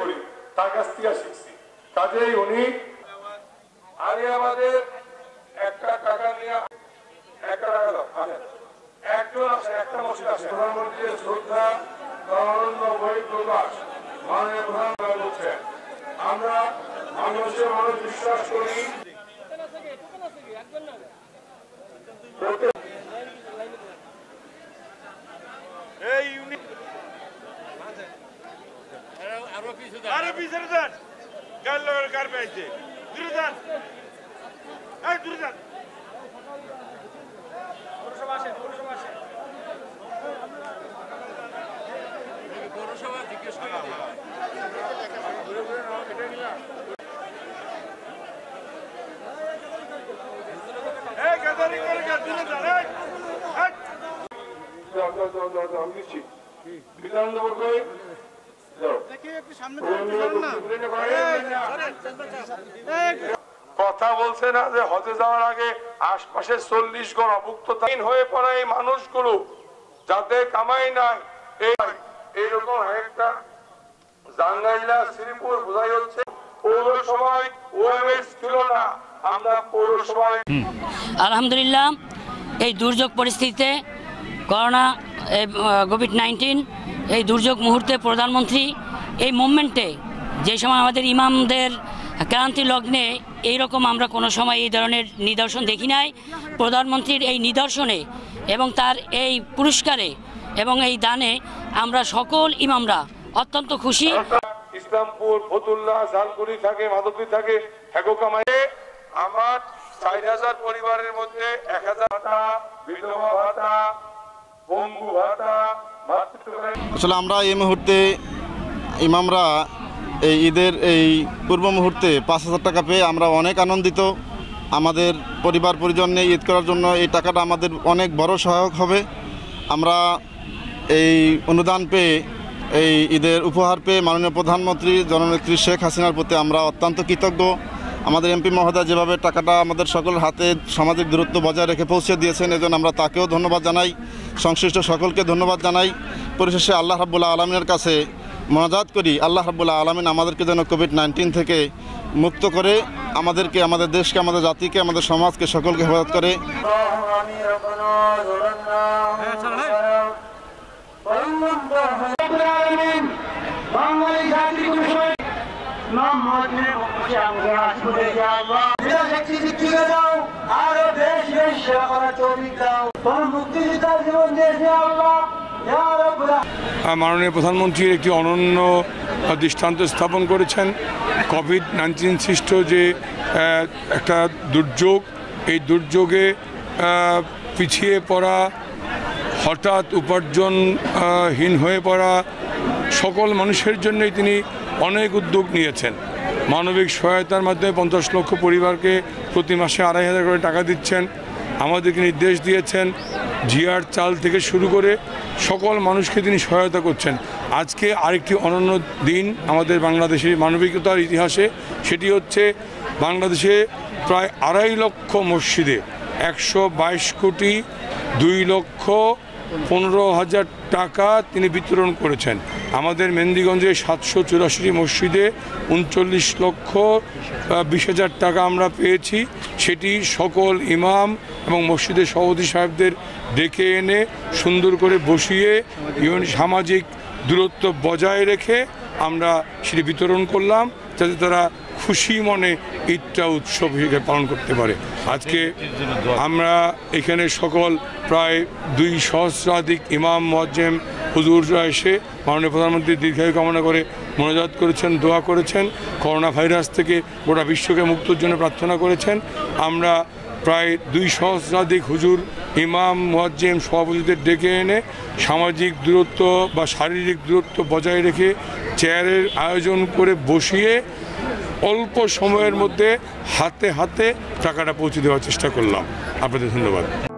করি তার কাছ থেকে শিখছি। কাজেই উনি আমি আমাদের একটা টাকা নিয়ে একটা টাকা দাও একজন আসে একটা মসজিদ আসে। প্রধানমন্ত্রীর শ্রদ্ধা নরেন্দ্র বই প্রকাশ মাননীয় প্রধানমন্ত্রী বলছেন আমরা মানুষের মানুষ বিশ্বাস করি এই ইউনিট আরে পিছনে যান গাল লাগার কার পেয়েছে? দূরে যান এই দূরে যান করে যাও, যাও, যাও, আমি দিচ্ছি বিধান কই? যাও কথা বলছে না যে হজে যাওয়ার আগে আশপাশে চল্লিশ গণ অভুক্তহীন হয়ে পড়া এই মানুষগুলো যাদের কামাই নাই। এইরকম একটা আলহামদুলিল্লাহ, এই দুর্যোগ পরিস্থিতিতে করোনা কোভিড নাইন্টিন এই দুর্যোগ মুহূর্তে প্রধানমন্ত্রী এই মুভমেন্টে যে সময় আমাদের ইমামদের ক্রান্তি লগ্নে এই রকম আমরা কোনো সময় এই ধরনের নিদর্শন দেখি নাই, প্রধানমন্ত্রীর এই নিদর্শনে এবং তার এই পুরস্কারে এবং এই দানে আমরা সকল ইমামরা অত্যন্ত খুশি। ইসলামপুর ফতুল্লাহ ঝালকুড়ি থাকে মাধবী থাকে আমার চার হাজার পরিবারের মধ্যে এক হাজার ভাতা, বিধবা ভাতা আসলে আমরা এই মুহূর্তে ইমামরা এই ঈদের এই পূর্ব মুহূর্তে পাঁচ হাজার টাকা পেয়ে আমরা অনেক আনন্দিত। আমাদের পরিবার পরিজন নিয়ে ঈদ করার জন্য এই টাকাটা আমাদের অনেক বড় সহায়ক হবে। আমরা এই অনুদান পেয়ে, এই ঈদের উপহার পেয়ে মাননীয় প্রধানমন্ত্রী জননেত্রী শেখ হাসিনার প্রতি আমরা অত্যন্ত কৃতজ্ঞ। আমাদের এমপি মহোদয় যেভাবে টাকাটা আমাদের সকল হাতে সামাজিক দূরত্ব বজায় রেখে পৌঁছে দিয়েছেন, এজন্য আমরা তাকেও ধন্যবাদ জানাই। সংশ্লিষ্ট সকলকে ধন্যবাদ জানাই। পরিশেষে আল্লাহ রাবুল্লাহ আলমিনের কাছে মনাজাত করি। আল্লাহ রাবুল্লাহ আলমিন আমাদেরকে যেন কোভিড নাইন্টিন থেকে মুক্ত করে আমাদেরকে, আমাদের দেশকে, আমাদের জাতিকে, আমাদের সমাজকে সকলকে হেফাজত করে বাঙালি জাতি কোনো সময় নাম মাননীয় প্রধানমন্ত্রীর একটি অনন্য দৃষ্টান্ত স্থাপন করেছেন। কোভিড নাইন্টিন সৃষ্ট যে একটা দুর্যোগ, এই দুর্যোগে পিছিয়ে পড়া, হঠাৎ উপার্জনহীন হয়ে পড়া সকল মানুষের জন্যই তিনি অনেক উদ্যোগ নিয়েছেন। মানবিক সহায়তার মাধ্যমে পঞ্চাশ লক্ষ পরিবারকে প্রতি মাসে আড়াই হাজার করে টাকা দিচ্ছেন। আমাদেরকে নির্দেশ দিয়েছেন জিয়ার চাল থেকে শুরু করে সকল মানুষকে তিনি সহায়তা করছেন। আজকে আরেকটি অনন্য দিন আমাদের বাংলাদেশের মানবিকতার ইতিহাসে। সেটি হচ্ছে বাংলাদেশে প্রায় আড়াই লক্ষ মসজিদে একশো বাইশ কোটি দুই লক্ষ পনেরো হাজার টাকা তিনি বিতরণ করেছেন। আমাদের মেন্দিগঞ্জে সাতশো চুরাশিটি মসজিদে উনচল্লিশ লক্ষ বিশ হাজার টাকা আমরা পেয়েছি। সেটি সকল ইমাম এবং মসজিদের সভাপতি সাহেবদের ডেকে এনে সুন্দর করে বসিয়ে ইউন- সামাজিক দূরত্ব বজায় রেখে আমরা সেটি বিতরণ করলাম, যাতে তারা খুশি মনে ঈদটা উৎসব হিসেবে পালন করতে পারে। আজকে আমরা এখানে সকল প্রায় দুই সহস্রাধিক ইমাম, মোয়াজ্জেম হুজুররা এসে মাননীয় প্রধানমন্ত্রী দীর্ঘায়ু কামনা করে মনোজাত করেছেন, দোয়া করেছেন, করোনা ভাইরাস থেকে গোটা বিশ্বকে মুক্তর জন্য প্রার্থনা করেছেন। আমরা প্রায় দুই সহস্রাধিক হুজুর, ইমাম, মোয়াজ্জেম সভাপতিদের ডেকে এনে সামাজিক দূরত্ব বা শারীরিক দূরত্ব বজায় রেখে চেয়ারের আয়োজন করে বসিয়ে অল্প সময়ের মধ্যে হাতে হাতে টাকাটা পৌঁছে দেওয়ার চেষ্টা করলাম। আপনাদের ধন্যবাদ।